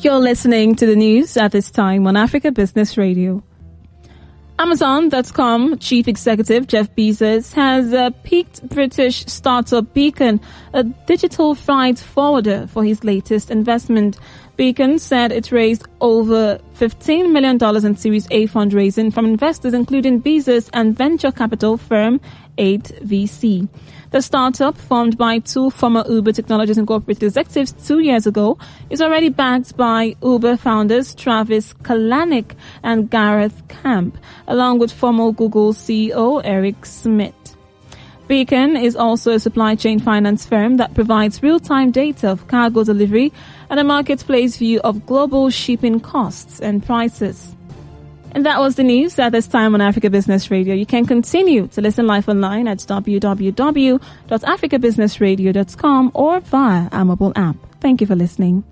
You're listening to the news at this time on Africa Business Radio. Amazon.com chief executive Jeff Bezos has uh, picked British startup Beacon, a digital freight forwarder, for his latest investment. Beacon said it raised over $15 million in Series A fundraising from investors including Bezos and venture capital firm 8VC. The startup, formed by two former Uber Technologies Incorporated executives two years ago, is already backed by Uber founders Travis Kalanick and Gareth Camp, along with former Google CEO Eric Schmidt. Beacon is also a supply chain finance firm that provides real-time data of cargo delivery and a marketplace view of global shipping costs and prices. And that was the news at this time on Africa Business Radio. You can continue to listen live online at www.africabusinessradio.com or via our mobile app. Thank you for listening.